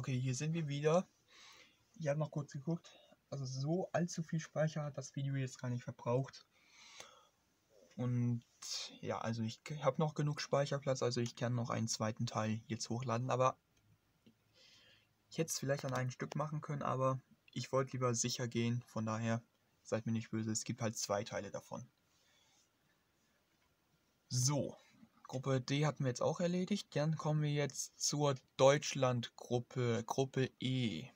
Okay, hier sind wir wieder. Ich habe noch kurz geguckt. Also so allzu viel Speicher hat das Video jetzt gar nicht verbraucht. Und ja, also ich habe noch genug Speicherplatz, also ich kann noch einen zweiten Teil jetzt hochladen. Aber ich hätte es vielleicht an einem Stück machen können, aber ich wollte lieber sicher gehen. Von daher seid mir nicht böse, es gibt halt zwei Teile davon. So, Gruppe D hatten wir jetzt auch erledigt. Dann kommen wir jetzt zur Deutschland-Gruppe, Gruppe E.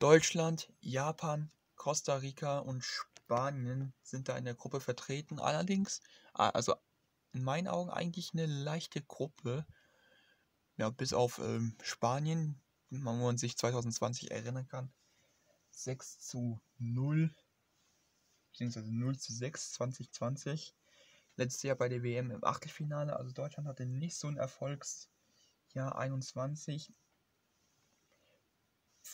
Deutschland, Japan, Costa Rica und Spanien sind da in der Gruppe vertreten. Allerdings, also in meinen Augen eigentlich eine leichte Gruppe. Ja, bis auf ähm, Spanien, wenn man sich 2020 erinnern kann. 6 zu 0, beziehungsweise 0 zu 6 2020 letztes Jahr bei der WM im Achtelfinale. Also Deutschland hatte nicht so ein Erfolgsjahr 21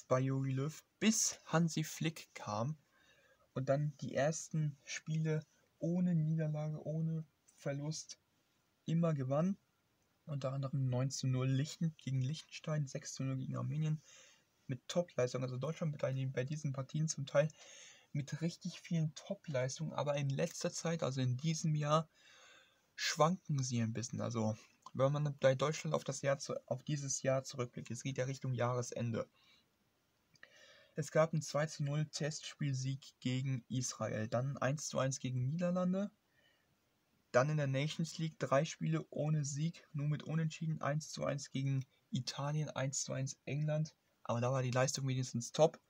bei Jogi Löw, bis Hansi Flick kam und dann die ersten Spiele ohne Niederlage, ohne Verlust immer gewann. Unter anderem 9 zu 0 Lichten gegen Liechtenstein, 6 zu 0 gegen Armenien mit Topleistung. Also Deutschland bei diesen Partien zum Teil mit richtig vielen Top-Leistungen, aber in letzter Zeit, also in diesem Jahr, schwanken sie ein bisschen. Also, wenn man bei Deutschland auf, das Jahr zu, auf dieses Jahr zurückblickt, es geht ja Richtung Jahresende. Es gab einen 2 zu 0 Testspielsieg gegen Israel, dann 1 zu 1 gegen Niederlande, dann in der Nations League drei Spiele ohne Sieg, nur mit Unentschieden, 1 zu 1 gegen Italien, 1 zu 1 England, aber da war die Leistung wenigstens top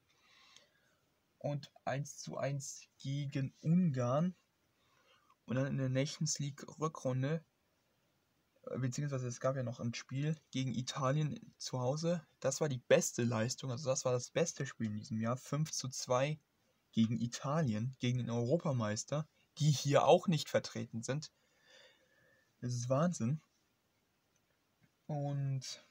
und 1 zu 1 gegen Ungarn. Und dann in der Nations League Rückrunde, äh, beziehungsweise es gab ja noch ein Spiel gegen Italien zu Hause. Das war die beste Leistung, also das war das beste Spiel in diesem Jahr. 5 zu 2 gegen Italien, gegen den Europameister, die hier auch nicht vertreten sind. Das ist Wahnsinn. Und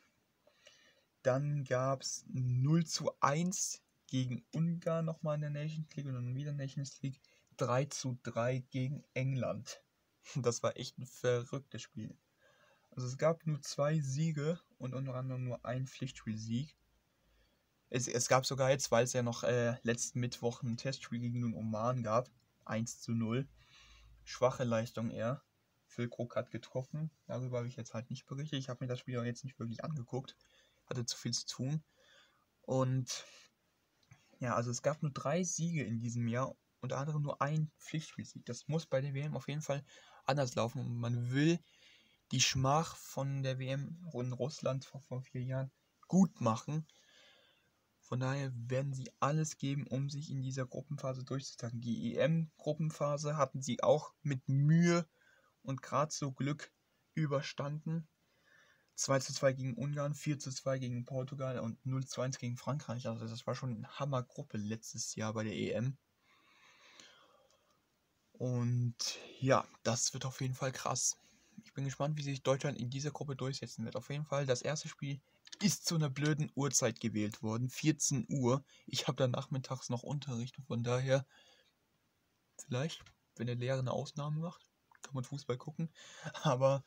dann gab es 0 zu 1 gegen Ungarn nochmal in der Nations League und dann wieder Nations League 3 zu 3 gegen England. Das war echt ein verrücktes Spiel. Also es gab nur zwei Siege und unter anderem nur ein Pflichtspielsieg. Es, es gab sogar jetzt, weil es ja noch äh, letzten Mittwoch ein Testspiel gegen den Oman gab, 1 zu 0. Schwache Leistung eher. Füllkrug hat getroffen. Darüber habe ich jetzt halt nicht berichtet. Ich habe mir das Spiel auch jetzt nicht wirklich angeguckt. Hatte zu viel zu tun. Und ja, also es gab nur drei Siege in diesem Jahr, unter anderem nur ein Pflichtspielsieg. Das muss bei der WM auf jeden Fall anders laufen man will die Schmach von der WM in Russland vor, vor vier Jahren gut machen. Von daher werden sie alles geben, um sich in dieser Gruppenphase durchzutragen. Die EM-Gruppenphase hatten sie auch mit Mühe und gerade so Glück überstanden. 2 zu 2 gegen Ungarn, 4 zu 2 gegen Portugal und 0 zu 1 gegen Frankreich. Also das war schon eine Hammergruppe letztes Jahr bei der EM. Und ja, das wird auf jeden Fall krass. Ich bin gespannt, wie sich Deutschland in dieser Gruppe durchsetzen wird. Auf jeden Fall, das erste Spiel ist zu einer blöden Uhrzeit gewählt worden. 14 Uhr. Ich habe da nachmittags noch Unterricht. Von daher, vielleicht, wenn der Lehrer eine Ausnahme macht, kann man Fußball gucken. Aber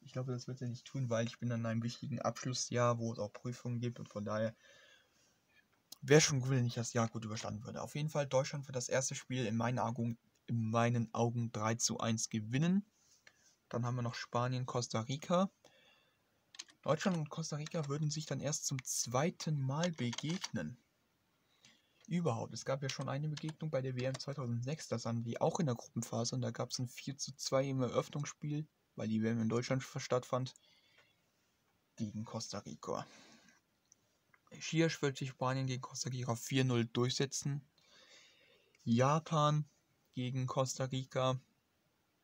ich glaube, das wird er nicht tun, weil ich bin an einem wichtigen Abschlussjahr, wo es auch Prüfungen gibt und von daher wäre schon gut, wenn ich das Jahr gut überstanden würde. Auf jeden Fall, Deutschland wird das erste Spiel in meinen Augen, in meinen Augen 3 zu 1 gewinnen. Dann haben wir noch Spanien, Costa Rica. Deutschland und Costa Rica würden sich dann erst zum zweiten Mal begegnen. Überhaupt. Es gab ja schon eine Begegnung bei der WM 2006, das waren die auch in der Gruppenphase und da gab es ein 4 zu 2 im Eröffnungsspiel weil die WM in Deutschland stattfand, gegen Costa Rica. Hier wird sich Spanien gegen Costa Rica 4-0 durchsetzen. Japan gegen Costa Rica.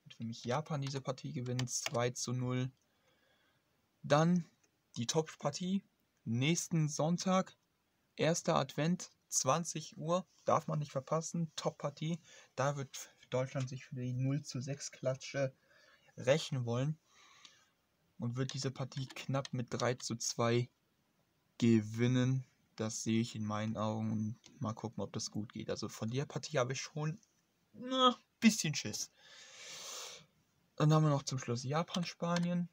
Wird nämlich Japan diese Partie gewinnen, 2 zu 0. Dann die Top-Partie. Nächsten Sonntag, erster Advent, 20 Uhr. Darf man nicht verpassen. Top-Partie. Da wird Deutschland sich für die 0 zu 6 Klatsche rächen wollen und wird diese Partie knapp mit 3 zu 2 gewinnen. Das sehe ich in meinen Augen. Mal gucken, ob das gut geht. Also von der Partie habe ich schon ein bisschen Schiss. Dann haben wir noch zum Schluss Japan-Spanien.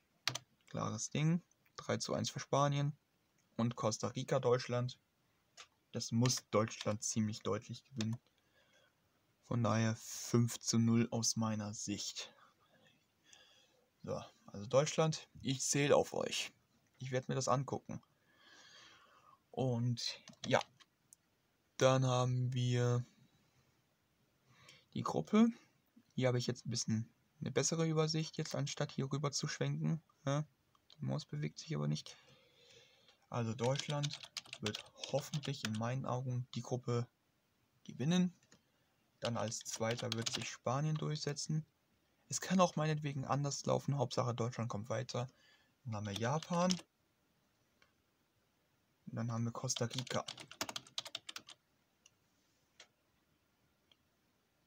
Klares Ding. 3 zu 1 für Spanien. und Costa Rica Deutschland. Das muss Deutschland ziemlich deutlich gewinnen. Von daher 5 zu 0 aus meiner Sicht. So, also Deutschland, ich zähle auf euch. Ich werde mir das angucken. Und ja, dann haben wir die Gruppe. Hier habe ich jetzt ein bisschen eine bessere Übersicht, jetzt anstatt hier rüber zu schwenken. Ja, die Maus bewegt sich aber nicht. Also Deutschland wird hoffentlich in meinen Augen die Gruppe gewinnen. Dann als zweiter wird sich Spanien durchsetzen. Es kann auch meinetwegen anders laufen. Hauptsache Deutschland kommt weiter. Dann haben wir Japan. Und dann haben wir Costa Rica.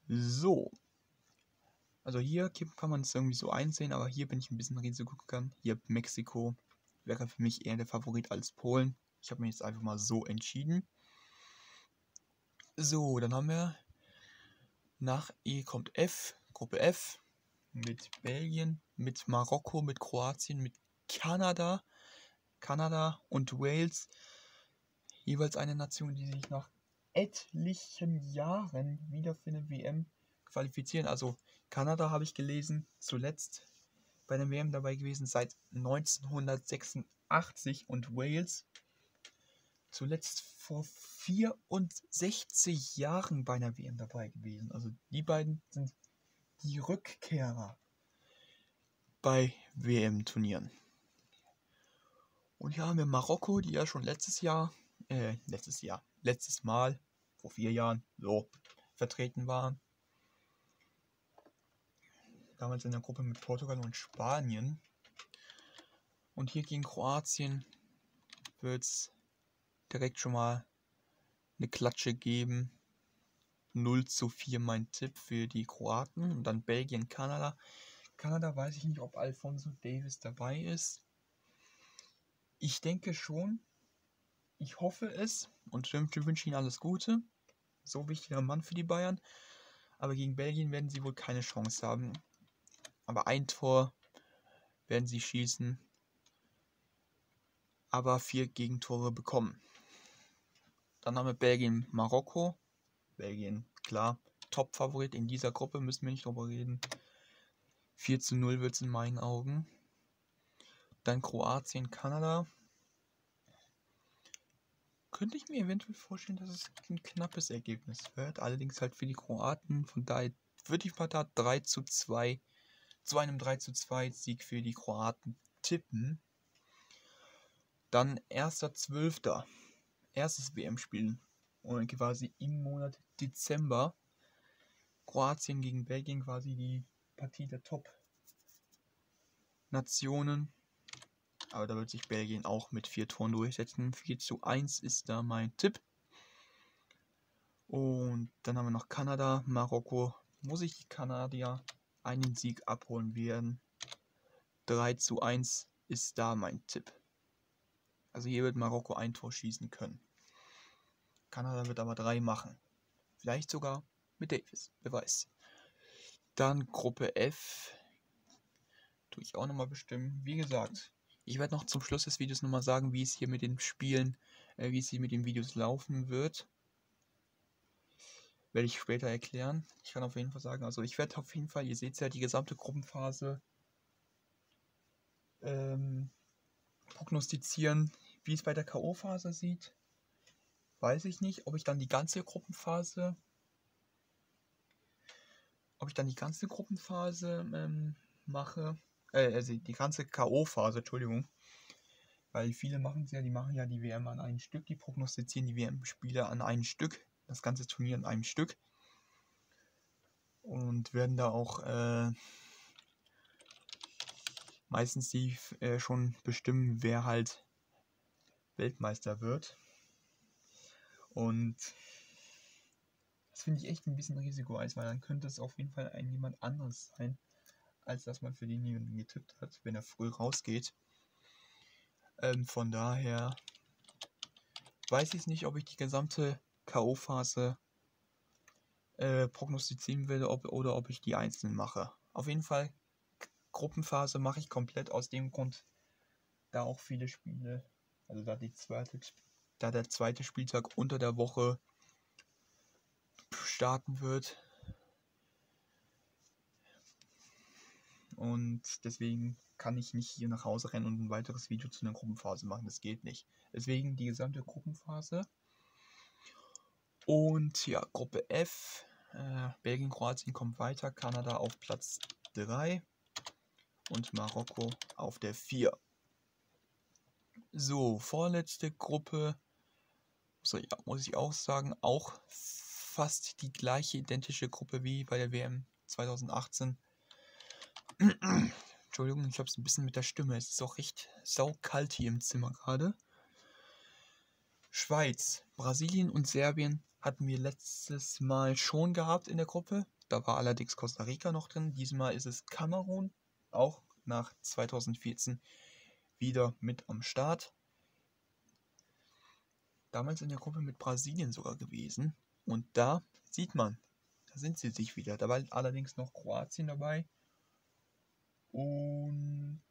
So. Also hier kann man es irgendwie so einsehen, aber hier bin ich ein bisschen Risiko gegangen. Hier Mexiko wäre für mich eher der Favorit als Polen. Ich habe mich jetzt einfach mal so entschieden. So, dann haben wir nach E kommt F, Gruppe F mit Belgien, mit Marokko, mit Kroatien, mit Kanada, Kanada und Wales. Jeweils eine Nation, die sich nach etlichen Jahren wieder für eine WM qualifizieren. Also Kanada habe ich gelesen, zuletzt bei der WM dabei gewesen seit 1986 und Wales zuletzt vor 64 Jahren bei einer WM dabei gewesen. Also die beiden sind die Rückkehrer bei WM-Turnieren. Und hier haben wir Marokko, die ja schon letztes Jahr, äh, letztes Jahr, letztes Mal, vor vier Jahren, so, vertreten waren. Damals in der Gruppe mit Portugal und Spanien. Und hier gegen Kroatien wird es direkt schon mal eine Klatsche geben. 0 zu 4 mein Tipp für die Kroaten. Und dann Belgien, Kanada. Kanada weiß ich nicht, ob Alfonso Davis dabei ist. Ich denke schon. Ich hoffe es und wünsche ihnen alles Gute. So wichtiger Mann für die Bayern. Aber gegen Belgien werden sie wohl keine Chance haben. Aber ein Tor werden sie schießen. Aber vier Gegentore bekommen. Dann haben wir Belgien, Marokko. Belgien, klar, Top-Favorit in dieser Gruppe, müssen wir nicht drüber reden. 4 zu 0 wird es in meinen Augen. Dann Kroatien, Kanada. Könnte ich mir eventuell vorstellen, dass es ein knappes Ergebnis wird. Allerdings halt für die Kroaten. Von daher würde ich mal da 3 zu 2 zu einem 3 zu 2 Sieg für die Kroaten tippen. Dann 1.12 erstes WM-Spiel und quasi im Monat Dezember. Kroatien gegen Belgien quasi die Partie der Top-Nationen. Aber da wird sich Belgien auch mit vier Toren durchsetzen. 4 zu 1 ist da mein Tipp. Und dann haben wir noch Kanada, Marokko. Muss ich die Kanadier einen Sieg abholen werden. 3 zu 1 ist da mein Tipp. Also hier wird Marokko ein Tor schießen können. Kanada wird aber drei machen. Vielleicht sogar mit Davis, wer weiß. Dann Gruppe F. Tue ich auch nochmal bestimmen. Wie gesagt, ich werde noch zum Schluss des Videos nochmal sagen, wie es hier mit den Spielen, äh, wie es hier mit den Videos laufen wird. Werde ich später erklären. Ich kann auf jeden Fall sagen, also ich werde auf jeden Fall, ihr seht ja, die gesamte Gruppenphase ähm, prognostizieren, wie es bei der K.O.-Phase sieht weiß ich nicht, ob ich dann die ganze Gruppenphase, ob ich dann die ganze Gruppenphase ähm, mache, äh, also die ganze K.O.-Phase, Entschuldigung. Weil viele machen es ja, die machen ja die WM an einem Stück, die prognostizieren die WM-Spiele an einem Stück, das ganze Turnier an einem Stück. Und werden da auch äh, meistens die äh, schon bestimmen, wer halt Weltmeister wird. Und das finde ich echt ein bisschen risikoreich, weil dann könnte es auf jeden Fall ein jemand anderes sein, als dass man für denjenigen getippt hat, wenn er früh rausgeht. Ähm, von daher weiß ich nicht, ob ich die gesamte K.O.-Phase äh, prognostizieren will ob, oder ob ich die einzelnen mache. Auf jeden Fall, Gruppenphase mache ich komplett aus dem Grund, da auch viele Spiele Also da die zweite, da der zweite Spieltag unter der Woche starten wird. Und deswegen kann ich nicht hier nach Hause rennen und ein weiteres Video zu einer Gruppenphase machen. Das geht nicht. Deswegen die gesamte Gruppenphase. Und ja, Gruppe F. Äh, Belgien, Kroatien kommt weiter. Kanada auf Platz 3. Und Marokko auf der 4. So, vorletzte Gruppe. So, ja, muss ich auch sagen, auch fast die gleiche identische Gruppe wie bei der WM 2018. Entschuldigung, ich habe es ein bisschen mit der Stimme. Es ist auch recht saukalt hier im Zimmer gerade. Schweiz, Brasilien und Serbien hatten wir letztes Mal schon gehabt in der Gruppe. Da war allerdings Costa Rica noch drin. Diesmal ist es Kamerun, auch nach 2014 wieder mit am Start. Damals in der Gruppe mit Brasilien sogar gewesen. Und da sieht man, da sind sie sich wieder. Da war allerdings noch Kroatien dabei. Und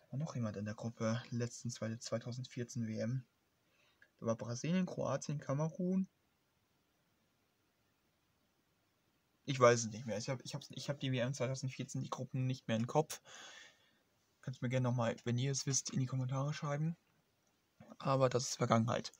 da war noch jemand in der Gruppe letztens bei der 2014 WM. Da war Brasilien, Kroatien, Kamerun. Ich weiß es nicht mehr. Ich habe ich hab, ich hab die WM 2014, die Gruppen nicht mehr im Kopf. Könnt ihr mir gerne nochmal, wenn ihr es wisst, in die Kommentare schreiben. Aber das ist Vergangenheit.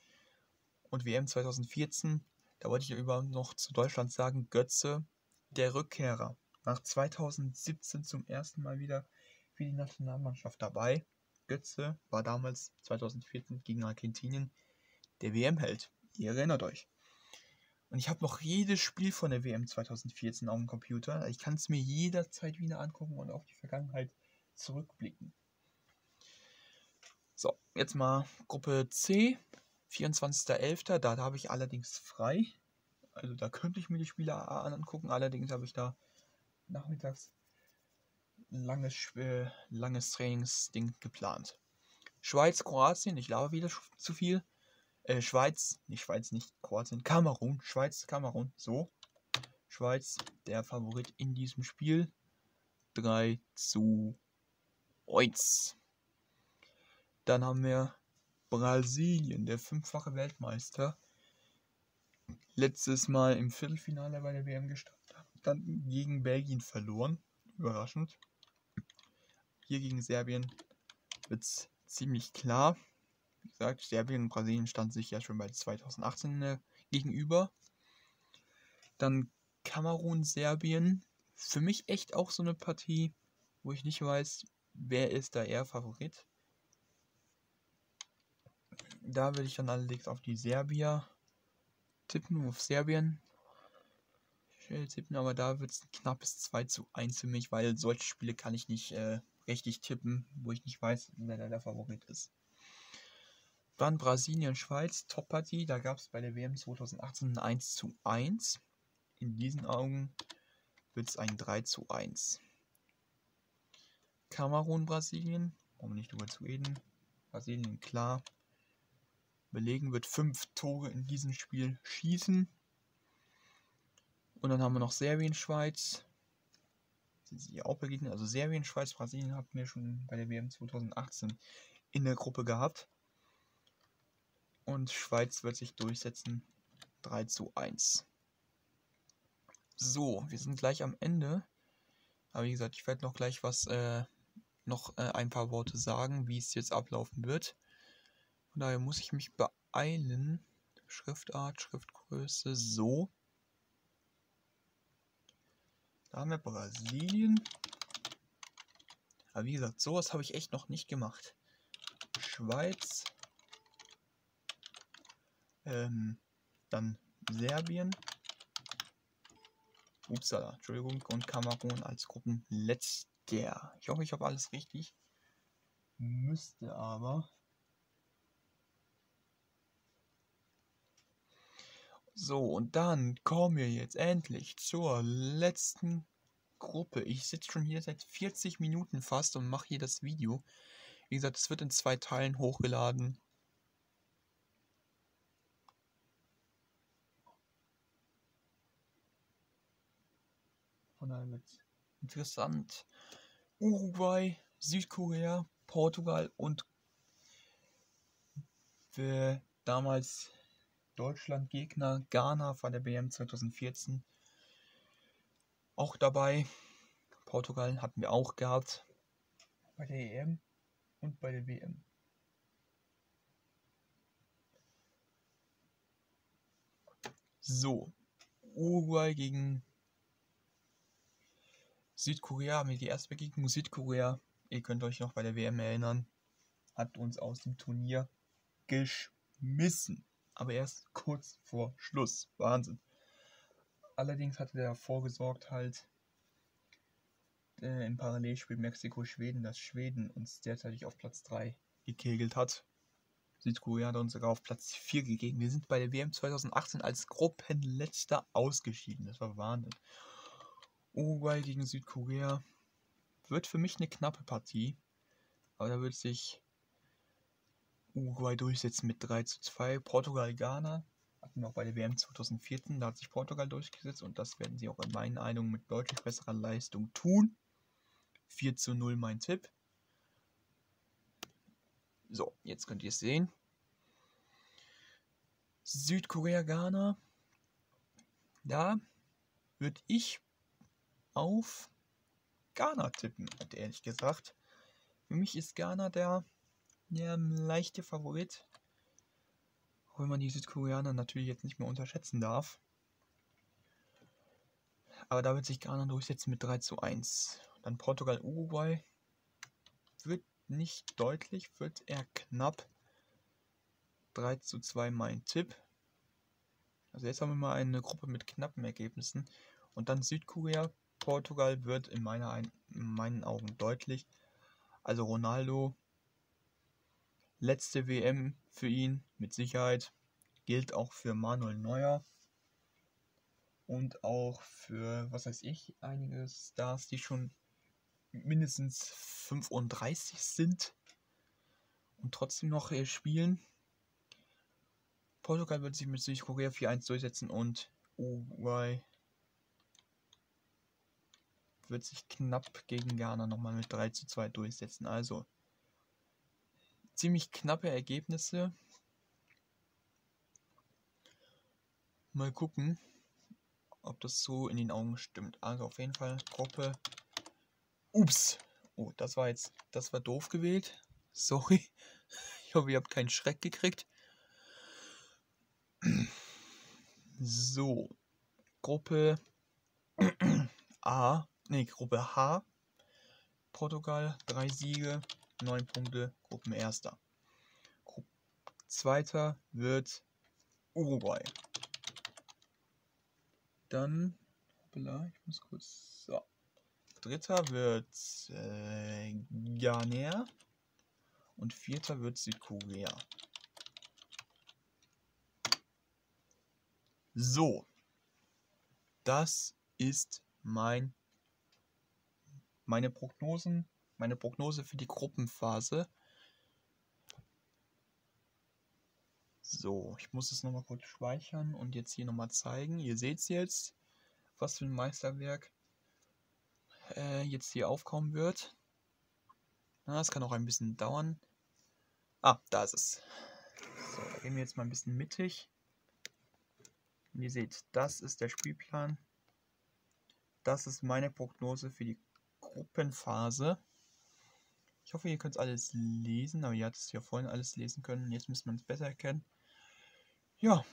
Und WM 2014, da wollte ich ja über noch zu Deutschland sagen, Götze, der Rückkehrer. Nach 2017 zum ersten Mal wieder für die Nationalmannschaft dabei. Götze war damals 2014 gegen Argentinien der WM-Held. Ihr erinnert euch. Und ich habe noch jedes Spiel von der WM 2014 auf dem Computer. Ich kann es mir jederzeit wieder angucken und auf die Vergangenheit zurückblicken. So, jetzt mal Gruppe C, 24.11. Da, da habe ich allerdings frei. Also da könnte ich mir die Spiele angucken. Allerdings habe ich da nachmittags langes, äh, langes Trainingsding geplant. Schweiz, Kroatien, ich laber wieder zu viel. Äh, Schweiz, nicht Schweiz, nicht Kroatien, Kamerun, Schweiz, Kamerun, so. Schweiz, der Favorit in diesem Spiel. 3 zu 1. Dann haben wir Brasilien, der fünffache Weltmeister. Letztes Mal im Viertelfinale bei der WM gestanden, gegen Belgien verloren. Überraschend. Hier gegen Serbien wird es ziemlich klar. Wie gesagt, Serbien und Brasilien standen sich ja schon bei 2018 äh, gegenüber. Dann Kamerun, Serbien. Für mich echt auch so eine Partie, wo ich nicht weiß, wer ist da eher Favorit. Da würde ich dann allerdings auf die Serbier tippen, auf Serbien tippen, aber da wird es ein knappes 2 zu 1 für mich, weil solche Spiele kann ich nicht äh, richtig tippen, wo ich nicht weiß, wer der Favorit ist. Dann Brasilien, Schweiz, Top-Partie. Da gab es bei der WM 2018 ein 1 zu 1. In diesen Augen wird es ein 3 zu 1. Kamerun, Brasilien. Wir nicht drüber zu reden. Brasilien, klar. Belegen wird 5 Tore in diesem Spiel schießen. Und dann haben wir noch Serbien, Schweiz. Sind sie auch begegnet? Also Serbien, Schweiz, Brasilien hatten wir schon bei der WM 2018 in der Gruppe gehabt. Und Schweiz wird sich durchsetzen. 3 zu 1. So, wir sind gleich am Ende. Aber wie gesagt, ich werde noch gleich was, äh, noch äh, ein paar Worte sagen, wie es jetzt ablaufen wird. Von daher muss ich mich beeilen. Schriftart, Schriftgröße, so. Da haben wir Brasilien. Aber wie gesagt, sowas habe ich echt noch nicht gemacht. Schweiz. Ähm, dann Serbien. Upsala, Entschuldigung. Und Kamerun als Gruppenletzter. Ich hoffe, ich habe alles richtig. Müsste aber. So, und dann kommen wir jetzt endlich zur letzten Gruppe. Ich sitze schon hier seit 40 Minuten fast und mache hier das Video. Wie gesagt, es wird in zwei Teilen hochgeladen. Von daher wird interessant. Uruguay, Südkorea, Portugal und damals Deutschland Gegner Ghana vor der WM 2014 auch dabei. Portugal hatten wir auch gehabt bei der EM und bei der WM. So, Uruguay gegen Südkorea haben wir die erste Begegnung. Südkorea, ihr könnt euch noch bei der WM erinnern, hat uns aus dem Turnier geschmissen. Aber erst kurz vor Schluss. Wahnsinn. Allerdings hatte der vorgesorgt halt äh, im Parallelspiel Mexiko-Schweden, dass Schweden uns derzeitig auf Platz 3 gekegelt hat. Südkorea hat uns sogar auf Platz 4 gegeben. Wir sind bei der WM 2018 als Gruppenletzter ausgeschieden. Das war Wahnsinn. Uruguay gegen Südkorea wird für mich eine knappe Partie. Aber da wird sich Uruguay durchsetzen mit 3 zu 2. Portugal, Ghana hatten wir auch bei der WM 2014. Da hat sich Portugal durchgesetzt und das werden sie auch in meinen Eindungen mit deutlich besserer Leistung tun. 4 zu 0 mein Tipp. So, jetzt könnt ihr es sehen. Südkorea, Ghana. Da würde ich auf Ghana tippen, ehrlich gesagt. Für mich ist Ghana der, der leichte Favorit. Auch wenn man die Südkoreaner natürlich jetzt nicht mehr unterschätzen darf. Aber da wird sich Ghana durchsetzen mit 3 zu 1. Dann Portugal, Uruguay. Wird nicht deutlich, wird eher knapp. 3 zu 2 mein Tipp. Also jetzt haben wir mal eine Gruppe mit knappen Ergebnissen. Und dann Südkorea, Portugal wird in, meiner, in meinen Augen deutlich. Also Ronaldo, letzte WM für ihn mit Sicherheit. Gilt auch für Manuel Neuer. Und auch für, was weiß ich, einige Stars, die schon mindestens 35 sind und trotzdem noch äh, spielen. Portugal wird sich mit Südkorea 4-1 durchsetzen und Uruguay wird sich knapp gegen Ghana nochmal mit 3 zu 2 durchsetzen. Also ziemlich knappe Ergebnisse. Mal gucken, ob das so in den Augen stimmt. Also auf jeden Fall Gruppe Ups. Oh, das war jetzt, das war doof gewählt. Sorry. Ich hoffe, ihr habt keinen Schreck gekriegt. So. Gruppe A, nee, Gruppe H. Portugal, drei Siege, neun Punkte, Gruppenerster. Gruppe Zweiter wird Uruguay. Dann, ich muss kurz, so. Dritter wird äh, Ghana und vierter wird Südkorea. So, das ist mein meine Prognosen, meine Prognose für die Gruppenphase. So, ich muss es nochmal kurz speichern und jetzt hier nochmal zeigen. Ihr seht es jetzt, was für ein Meisterwerk äh, jetzt hier aufkommen wird. Das kann auch ein bisschen dauern. Ah, da ist es. So, da gehen wir jetzt mal ein bisschen mittig. Und ihr seht, das ist der Spielplan. Das ist meine Prognose für die Gruppenphase. Ich hoffe, ihr könnt alles lesen, aber ihr hattet es ja vorhin alles lesen können. Jetzt müsste man es besser erkennen. Ja,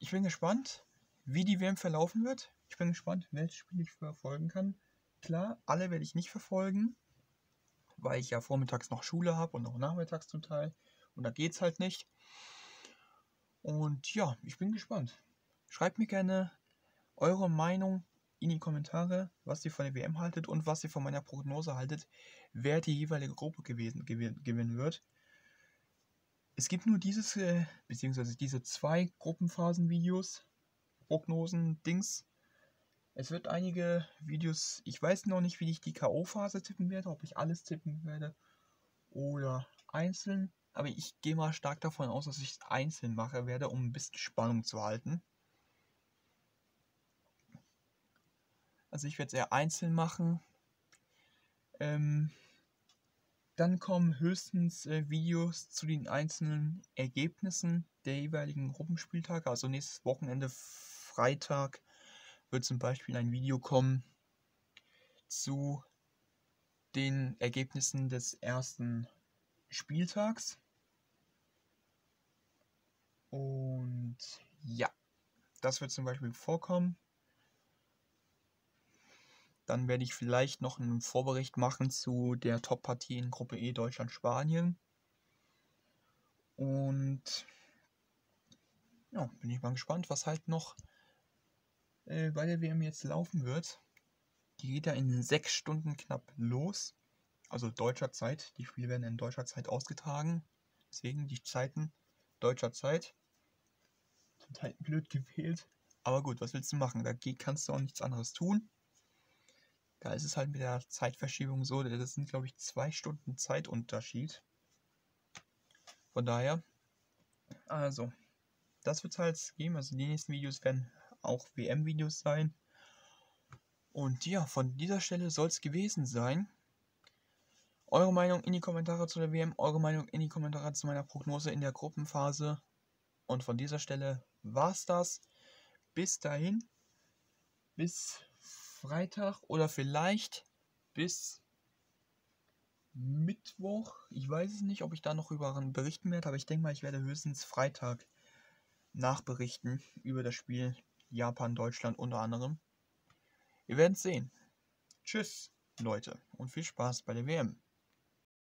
ich bin gespannt, wie die WM verlaufen wird. Ich bin gespannt, welches Spiel ich verfolgen kann. Klar, alle werde ich nicht verfolgen, weil ich ja vormittags noch Schule habe und auch nachmittags zum Teil. Und da geht es halt nicht. Und ja, ich bin gespannt. Schreibt mir gerne eure Meinung in die Kommentare, was ihr von der WM haltet und was ihr von meiner Prognose haltet, wer die jeweilige Gruppe gewinnen wird. Es gibt nur dieses, äh, beziehungsweise diese zwei Gruppenphasen-Videos, Prognosen, Dings. Es wird einige Videos, ich weiß noch nicht, wie ich die K.O.-Phase tippen werde, ob ich alles tippen werde oder einzeln. Aber ich gehe mal stark davon aus, dass ich es einzeln mache werde, um ein bisschen Spannung zu halten. Also ich werde es eher einzeln machen. Ähm, Dann kommen höchstens äh, Videos zu den einzelnen Ergebnissen der jeweiligen Gruppenspieltage. Also nächstes Wochenende, Freitag, wird zum Beispiel ein Video kommen zu den Ergebnissen des ersten Spieltags. Und ja, das wird zum Beispiel vorkommen. Dann werde ich vielleicht noch einen Vorbericht machen zu der Top-Partie in Gruppe E Deutschland-Spanien. Und ja, bin ich mal gespannt, was halt noch äh, bei der WM jetzt laufen wird. Die geht ja in sechs Stunden knapp los. Also deutscher Zeit. Die Spiele werden in deutscher Zeit ausgetragen. Deswegen die Zeiten deutscher Zeit. Total blöd gewählt. Aber gut, was willst du machen? Da kannst du auch nichts anderes tun. Da ist es halt mit der Zeitverschiebung so, das sind glaube ich zwei Stunden Zeitunterschied. Von daher, also, das wird es halt geben. Also die nächsten Videos werden auch WM-Videos sein. Und ja, von dieser Stelle soll es gewesen sein. Eure Meinung in die Kommentare zu der WM, eure Meinung in die Kommentare zu meiner Prognose in der Gruppenphase. Und von dieser Stelle war es das. Bis dahin. Bis Freitag oder vielleicht bis Mittwoch. Ich weiß es nicht, ob ich da noch über berichten werde, aber ich denke mal, ich werde höchstens Freitag nachberichten über das Spiel Japan-Deutschland unter anderem. Wir werden es sehen. Tschüss, Leute, und viel Spaß bei der WM.